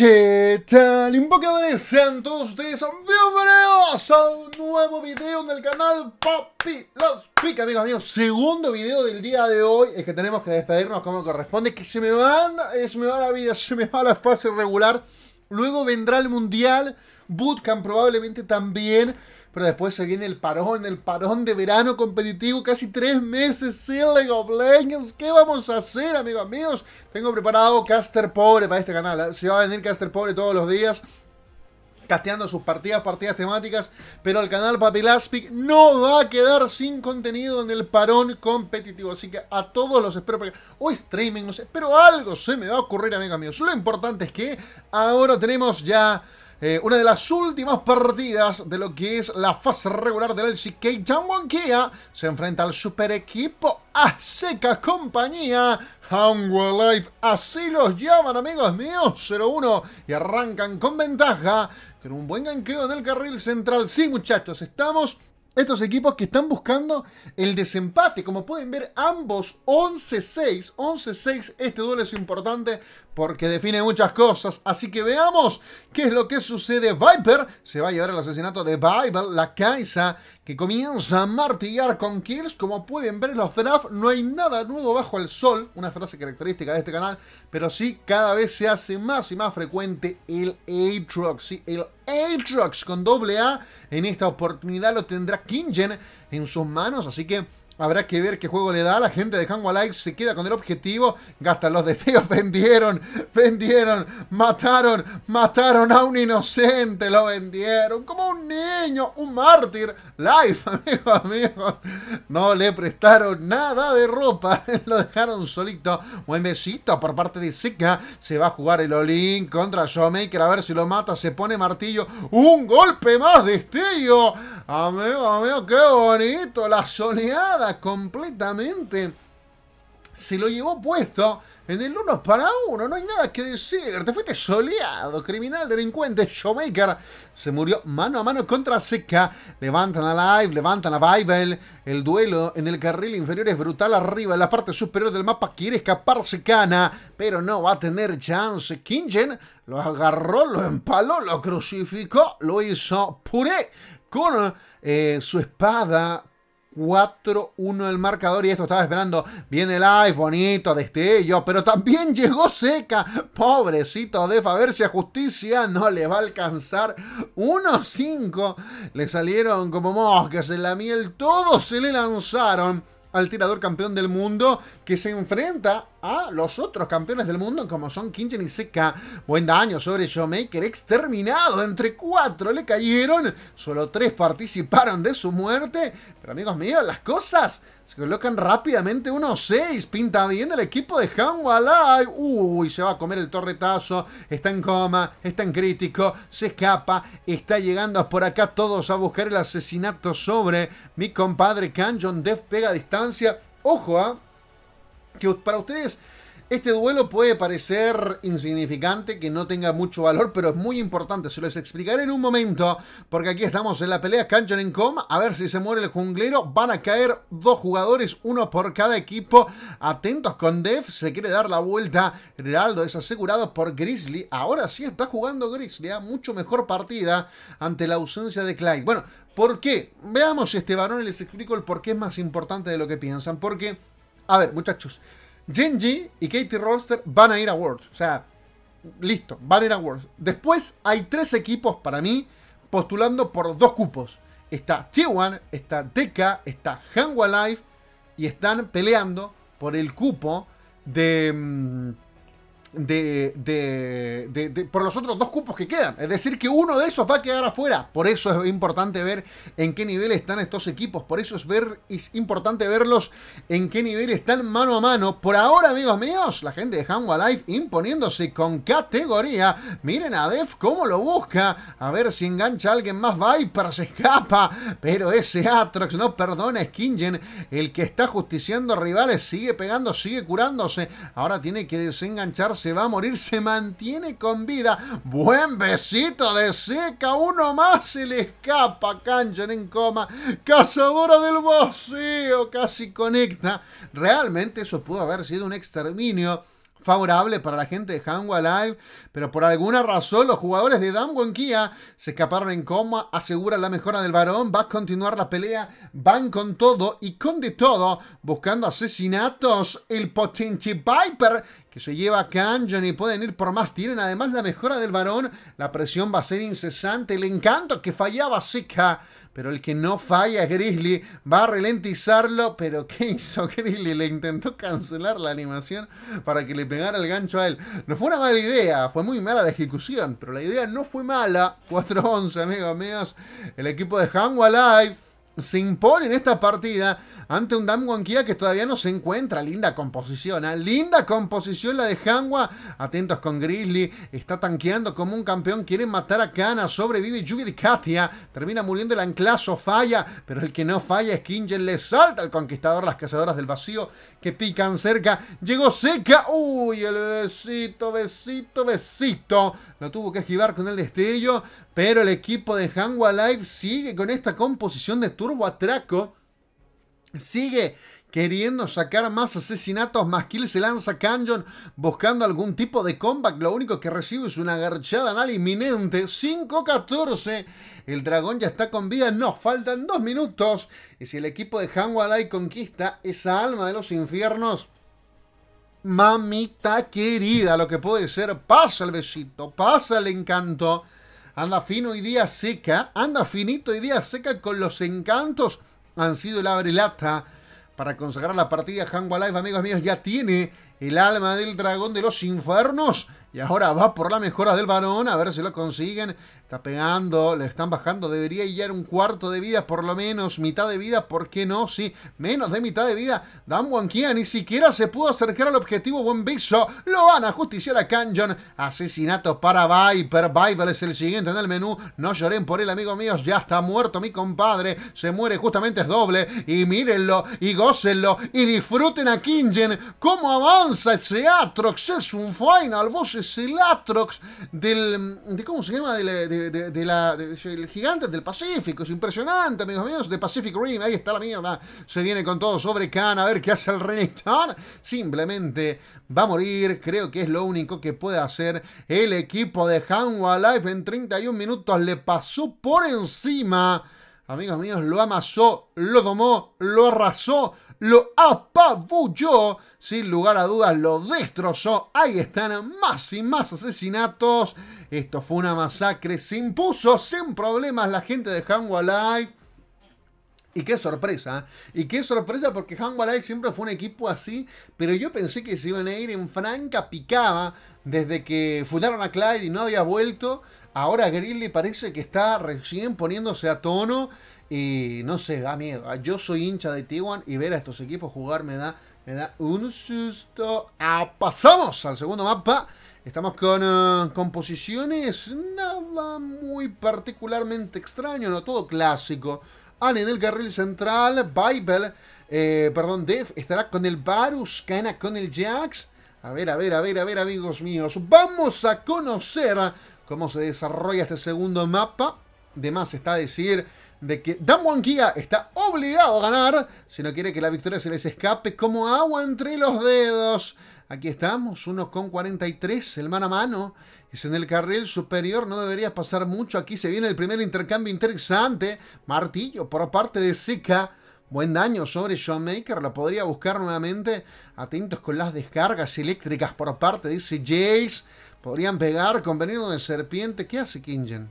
¿Qué tal, invocadores? Sean todos ustedes bienvenidos a un nuevo video del canal Papi Los Pica, amigos míos. Segundo video del día de hoy. Es que tenemos que despedirnos como corresponde. Que se me van, eh, se me va la vida, se me va la fase regular. Luego vendrá el Mundial. Bootcamp probablemente también. Pero después se viene el parón, el parón de verano competitivo, casi tres meses sin League of Legends. ¿Qué vamos a hacer, amigos míos? Tengo preparado Caster Pobre para este canal. ¿eh? Se va a venir Caster Pobre todos los días casteando sus partidas, partidas temáticas, pero el canal Papilaspic no va a quedar sin contenido en el parón competitivo. Así que a todos los espero, porque hoy streaming, no sé, pero algo se me va a ocurrir, amigos míos. Lo importante es que ahora tenemos ya eh, una de las últimas partidas de lo que es la fase regular del LCK. Jangwon Kia se enfrenta al super equipo a seca compañía. Hangwa Life, así los llaman amigos míos, 0-1 y arrancan con ventaja, con un buen ganqueo en el carril central. Sí muchachos, estamos estos equipos que están buscando el desempate. Como pueden ver, ambos 11-6. 11-6. Este duelo es importante porque define muchas cosas. Así que veamos qué es lo que sucede. Viper se va a llevar el asesinato de Viper, la Kaisa, que comienza a martillar con kills. Como pueden ver en los draft, no hay nada nuevo bajo el sol. Una frase característica de este canal. Pero sí, cada vez se hace más y más frecuente el Aatrox. Sí, el Aatrox con doble A. En esta oportunidad lo tendrá Kingen en sus manos. Así que Habrá que ver qué juego le da. La gente de Hanwha Live se queda con el objetivo. Gastan los deseos. Vendieron, vendieron, mataron, mataron a un inocente. Lo vendieron como un niño, un mártir. Live, amigos, amigos. No le prestaron nada de ropa. Lo dejaron solito. Buen besito por parte de Zika. Se va a jugar el Olin contra Showmaker. A ver si lo mata. Se pone martillo. Un golpe más de estillo. Amigo, amigo, qué bonito. La soleada completamente. Se lo llevó puesto en el uno para uno. No hay nada que decir. Te fuiste soleado, criminal, delincuente. Showmaker se murió mano a mano contra Seca. Levantan a Live, levantan a Bible. El duelo en el carril inferior es brutal. Arriba, en la parte superior del mapa, quiere escapar Secana, pero no va a tener chance. Kingen lo agarró, lo empaló, lo crucificó, lo hizo puré con eh, su espada 4-1 el marcador y esto estaba esperando. Viene live, bonito, destello, pero también llegó seca. Pobrecito Def, a ver si a justicia no le va a alcanzar. 1-5. Le salieron como moscas en la miel. Todos se le lanzaron al tirador campeón del mundo que se enfrenta a los otros campeones del mundo como son Kinchen y Seca. Buen daño sobre Showmaker, exterminado. Entre cuatro le cayeron. Solo tres participaron de su muerte. Pero amigos míos, las cosas se colocan rápidamente 1-6. Pinta bien el equipo de Hanwha Live. Uy, se va a comer el torretazo. Está en coma, está en crítico. Se escapa. Está llegando por acá todos a buscar el asesinato sobre mi compadre Kanjon. Def pega a distancia. Ojo, ¿ah? Que para ustedes este duelo puede parecer insignificante, que no tenga mucho valor, pero es muy importante. Se los explicaré en un momento, porque aquí estamos en la pelea Kanjon en Com. A ver si se muere el junglero. Van a caer dos jugadores, uno por cada equipo. Atentos con Def, se quiere dar la vuelta. Heraldo es asegurado por Grizzly. Ahora sí está jugando Grizzly, ¿eh? mucho mejor partida ante la ausencia de Clyde. Bueno, ¿por qué? Veamos este varón y les explico el por qué es más importante de lo que piensan. Porque, a ver, muchachos. Genji y Katie Rolster van a ir a Worlds. O sea, listo, van a ir a Worlds. Después hay tres equipos para mí postulando por dos cupos. Está T1, está DK, está Hanwha Life y están peleando por el cupo de... Mm, de, de, por los otros dos cupos que quedan. Es decir, que uno de esos va a quedar afuera. Por eso es importante ver en qué nivel están estos equipos. Por eso es, ver, es importante verlos en qué nivel están mano a mano. Por ahora, amigos míos, la gente de Hanwha Life imponiéndose con categoría. Miren a Def cómo lo busca. A ver si engancha a alguien más. Viper se escapa. Pero ese Atrox no perdona. Es Kingen el que está justiciando rivales. Sigue pegando, sigue curándose. Ahora tiene que desengancharse se va a morir, se mantiene con vida. Buen besito de seca, uno más se le escapa. Kanjan en coma, cazadora del vacío, casi conecta. Realmente eso pudo haber sido un exterminio favorable para la gente de Hanwha Live, pero por alguna razón los jugadores de Damwon Kia se escaparon en coma, aseguran la mejora del varón, va a continuar la pelea, van con todo y con de todo, buscando asesinatos, el Potency Viper que se lleva a Kanjan y pueden ir por más. Tienen además la mejora del varón. La presión va a ser incesante. El encanto que fallaba Seca pero el que no falla es Grizzly, va a ralentizarlo, pero ¿qué hizo Grizzly? Le intentó cancelar la animación para que le pegara el gancho a él. No fue una mala idea, fue muy mala la ejecución, pero la idea no fue mala. 4-11, amigos míos. El equipo de Hanwha Live se impone en esta partida ante un Damwon Kia que todavía no se encuentra. Linda composición, ¿eh? linda composición la de Hanwha. Atentos con Grizzly, está tanqueando como un campeón. Quieren matar a Kana, sobrevive Yubi de Katia. Termina muriendo el anclazo, falla, pero el que no falla es Kingen. Le salta al conquistador, las cazadoras del vacío que pican cerca. Llegó seca, uy, el besito, besito, besito. Lo tuvo que esquivar con el destello, pero el equipo de Hanwha Live sigue con esta composición de turbo atraco Sigue queriendo sacar más asesinatos, más kills, se lanza Canyon buscando algún tipo de comeback. Lo único que recibe es una garchada anal inminente. 5-14. El dragón ya está con vida. Nos faltan dos minutos. Y si el equipo de Hanwalai conquista esa alma de los infiernos, mamita querida, lo que puede ser, pasa el besito, pasa el encanto. Anda fino y día seca, anda finito y día seca con los encantos han sido el abrelata para consagrar la partida. Hanwha Life, amigos míos, ya tiene el alma del dragón de los infernos. Y ahora va por la mejora del varón, a ver si lo consiguen. Está pegando, le están bajando, debería ir un cuarto de vida, por lo menos, mitad de vida, ¿por qué no? Sí, menos de mitad de vida. Dan Wankia ni siquiera se pudo acercar al objetivo. Buen viso, lo van a justiciar a Kanjon. Asesinato para Viper. Viper es el siguiente en el menú. No lloren por él, amigos míos, ya está muerto mi compadre. Se muere justamente es doble. Y mírenlo, y gócenlo, y disfruten a Kingen. ¿Cómo avanza ese Atrox? Es un final, vos el Atrox del... De, ¿Cómo se llama? De, de, la, el gigante del Pacífico. Es impresionante, amigos míos. De Pacific Rim, ahí está la mierda. Se viene con todo sobre Khan. A ver qué hace el Renekton. Simplemente va a morir. Creo que es lo único que puede hacer el equipo de Hanwha Life. En 31 minutos le pasó por encima. Amigos míos, lo amasó, lo domó, lo arrasó, lo apabulló. Sin lugar a dudas, lo destrozó. Ahí están más y más asesinatos. Esto fue una masacre. Se impuso sin problemas la gente de Hanwha Live. Y qué sorpresa, ¿eh? y qué sorpresa porque Hanwha Live siempre fue un equipo así, pero yo pensé que se iban a ir en franca picada desde que fundaron a Clyde y no había vuelto. Ahora Grilly parece que está recién poniéndose a tono y no sé, da miedo. Yo soy hincha de T1 y ver a estos equipos jugar me da, me da un susto. Ah, pasamos al segundo mapa. Estamos con uh, composiciones nada muy particularmente extraño, no todo clásico. Anne en el carril central, Bible, eh, perdón, Death estará con el Varus, Kana con el Jax. A ver, a ver, a ver, a ver, amigos míos. Vamos a conocer cómo se desarrolla este segundo mapa. De más está decir de que Damwon Kia está obligado a ganar si no quiere que la victoria se les escape como agua entre los dedos. Aquí estamos, 1,43, el mano a mano. Es en el carril superior, no debería pasar mucho. Aquí se viene el primer intercambio interesante. Martillo por parte de Zika. Buen daño sobre Showmaker, lo podría buscar nuevamente. Atentos con las descargas eléctricas por parte ese Jace. Podrían pegar con veneno de serpiente. ¿Qué hace Kingen?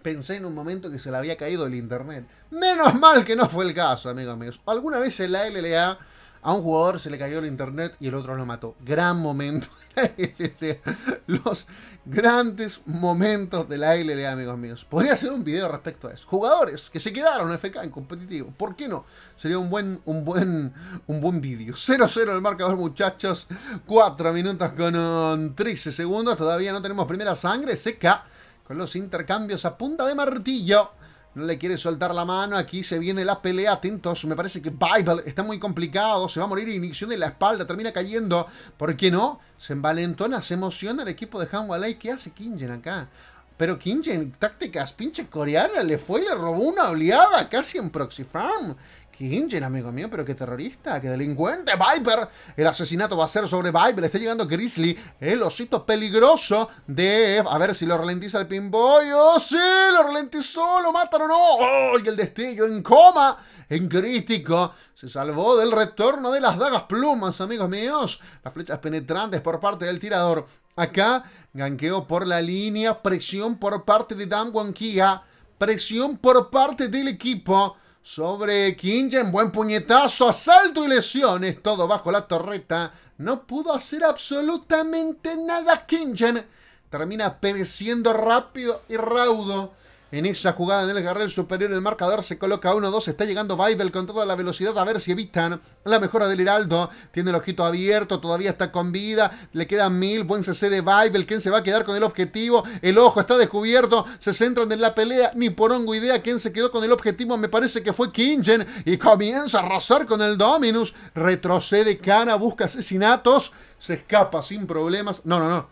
Pensé en un momento que se le había caído el internet. Menos mal que no fue el caso, amigos míos. Alguna vez en la LLA a un jugador se le cayó el internet y el otro lo mató. Gran momento Los grandes momentos de la LLA, amigos míos. Podría hacer un video respecto a eso. Jugadores que se quedaron en FK en competitivo. ¿Por qué no? Sería un buen, un buen, un buen vídeo. 0-0 el marcador, muchachos. 4 minutos con 13 segundos. Todavía no tenemos primera sangre. Seca con los intercambios a punta de martillo. No le quiere soltar la mano. Aquí se viene la pelea. Atentos. Me parece que Bible está muy complicado. Se va a morir. Inicio de la espalda. Termina cayendo. ¿Por qué no? Se envalentona. Se emociona el equipo de Hanwha ¿Qué hace Kingen acá? Pero Kingen, tácticas pinche coreana. Le fue y le robó una oleada casi en Proxy Farm. Kingen, amigo mío, pero qué terrorista, qué delincuente. Viper, el asesinato va a ser sobre Viper. Está llegando Grizzly, el osito peligroso de... A ver si lo ralentiza el pinboy. ¡Oh, sí! Lo ralentizó, lo matan o no. ¡Oh! Y el destello en coma, en crítico. Se salvó del retorno de las dagas plumas, amigos míos. Las flechas penetrantes por parte del tirador. Acá, ganqueo por la línea, presión por parte de Dan Kia. Presión por parte del equipo sobre Kingen. Buen puñetazo, asalto y lesiones. Todo bajo la torreta. No pudo hacer absolutamente nada Kingen. Termina pereciendo rápido y raudo en esa jugada en el carril superior, el marcador se coloca 1-2. Está llegando Bible con toda la velocidad. A ver si evitan la mejora del Heraldo. Tiene el ojito abierto, todavía está con vida. Le quedan mil. Buen CC de Bible. ¿Quién se va a quedar con el objetivo? El ojo está descubierto. Se centran en la pelea. Ni por hongo idea quién se quedó con el objetivo. Me parece que fue Kingen. Y comienza a arrasar con el Dominus. Retrocede Kana, busca asesinatos. Se escapa sin problemas. No, no, no.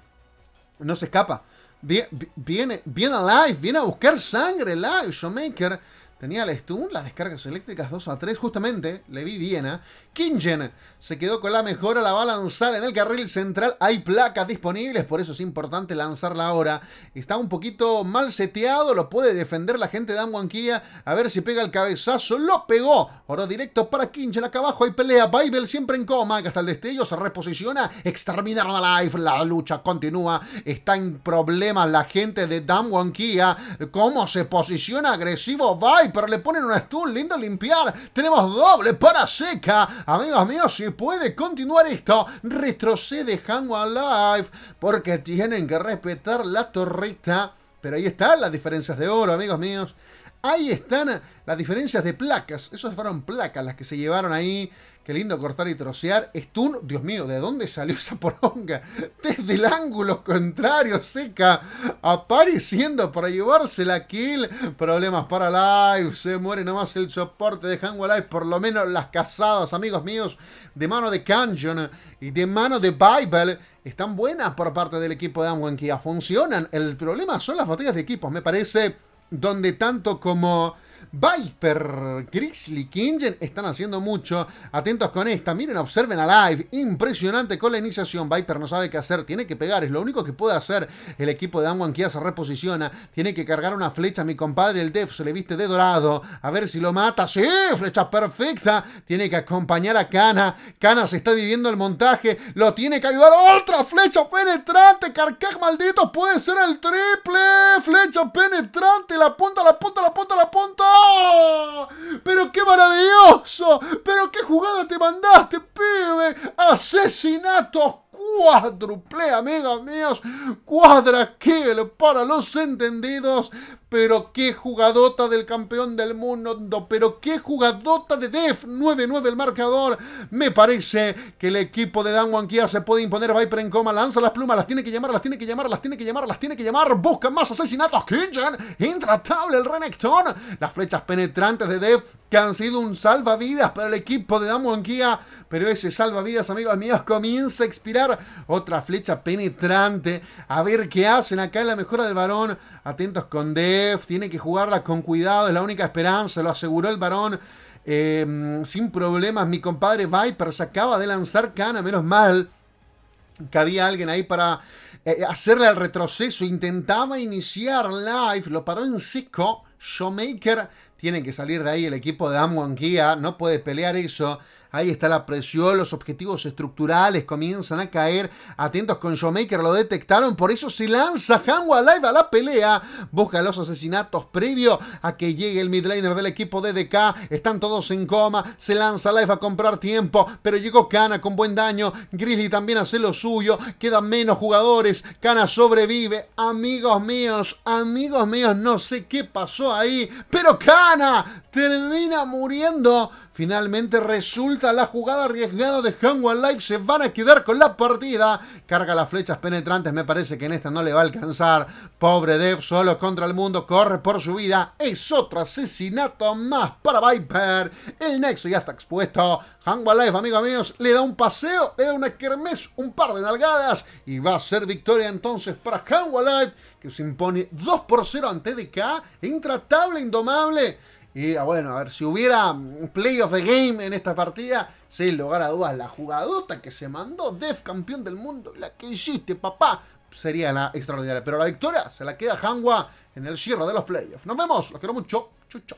No se escapa Viene, viene, a live, viene a buscar sangre live. Showmaker tenía la stun, las descargas eléctricas 2 a 3, justamente. Le vi bien. ¿eh? Kingen se quedó con la mejora, la va a lanzar en el carril central. Hay placas disponibles, por eso es importante lanzarla ahora. Está un poquito mal seteado, lo puede defender la gente de Amwankia. A ver si pega el cabezazo. Lo pegó. Oro directo para Kingen. Acá abajo hay pelea. Bible siempre en coma. Hasta el destello se reposiciona. Exterminar la life. La lucha continúa. Está en problemas la gente de Damwonkia. ¿Cómo se posiciona agresivo Viper? Le ponen una stun. Lindo limpiar. Tenemos doble para seca. Amigos míos, si puede continuar esto, retrocede Hanwha Life porque tienen que respetar la torreta. Pero ahí están las diferencias de oro, amigos míos. Ahí están las diferencias de placas. Esas fueron placas las que se llevaron ahí. Qué lindo cortar y trocear. Stun, Dios mío, ¿de dónde salió esa poronga? Desde el ángulo contrario, seca. Apareciendo para llevarse la kill. Problemas para live. Se muere nomás el soporte de Hanwha Live. Por lo menos las cazadas, amigos míos, de mano de Kanjon y de mano de Bible. Están buenas por parte del equipo de ya funcionan. El problema son las batallas de equipos, me parece. Donde tanto como Viper, Grizzly, Kingen están haciendo mucho. Atentos con esta. Miren, observen a live. Impresionante con la iniciación. Viper no sabe qué hacer. Tiene que pegar. Es lo único que puede hacer el equipo de Amwan Kia se reposiciona. Tiene que cargar una flecha. Mi compadre, el Def, se le viste de dorado. A ver si lo mata. Sí, flecha perfecta. Tiene que acompañar a Kana. Kana se está viviendo el montaje. Lo tiene que ayudar. Otra flecha penetrante. Carcaj maldito. Puede ser el triple. Flecha penetrante. La punta, la punta, la punta, la punta. ¡Pero qué maravilloso! ¡Pero qué jugada te mandaste, pibe! ¡Asesinatos cuádruple, amigos míos. Cuadra kill para los entendidos. Pero qué jugadota del campeón del mundo. Pero qué jugadota de Def. 9-9 el marcador. Me parece que el equipo de Dan Wankia se puede imponer. Viper en coma. Lanza las plumas. Las tiene que llamar. Las tiene que llamar. Las tiene que llamar. Las tiene que llamar. Busca más asesinatos. Kinjan. Intratable el Renekton. Las flechas penetrantes de Def que han sido un salvavidas para el equipo de Dan Wankia. Pero ese salvavidas, amigos míos, comienza a expirar. Otra flecha penetrante. A ver qué hacen acá en la mejora del varón. Atentos con Def. Tiene que jugarla con cuidado. Es la única esperanza. Lo aseguró el varón. Eh, sin problemas. Mi compadre Viper se acaba de lanzar cana. Menos mal que había alguien ahí para eh, hacerle el retroceso. Intentaba iniciar live. Lo paró en seco. Showmaker tiene que salir de ahí el equipo de Amwan Kia. No puede pelear eso. Ahí está la presión, los objetivos estructurales comienzan a caer. Atentos con Showmaker, lo detectaron. Por eso se lanza Hanwha Live a la pelea. Busca los asesinatos previo a que llegue el midlaner del equipo de DK. Están todos en coma. Se lanza Live a comprar tiempo. Pero llegó Kana con buen daño. Grizzly también hace lo suyo. Quedan menos jugadores. Kana sobrevive. Amigos míos, amigos míos, no sé qué pasó ahí. Pero Kana termina muriendo. Finalmente resulta la jugada arriesgada de Hanwha Life. Se van a quedar con la partida. Carga las flechas penetrantes. Me parece que en esta no le va a alcanzar. Pobre Dev, solo contra el mundo. Corre por su vida. Es otro asesinato más para Viper. El Nexo ya está expuesto. Hanwha Life, amigos míos, le da un paseo, le da una kermés, un par de nalgadas. Y va a ser victoria entonces para Hanwha Life. Que se impone 2 por 0 ante DK. Intratable, indomable Y ah, bueno, a ver, si hubiera play of the game en esta partida, sin lugar a dudas, la jugadota que se mandó, Def campeón del mundo, la que hiciste, papá, sería la extraordinaria. Pero la victoria se la queda Hangua en el cierre de los playoffs. Nos vemos, los quiero mucho. Chucho.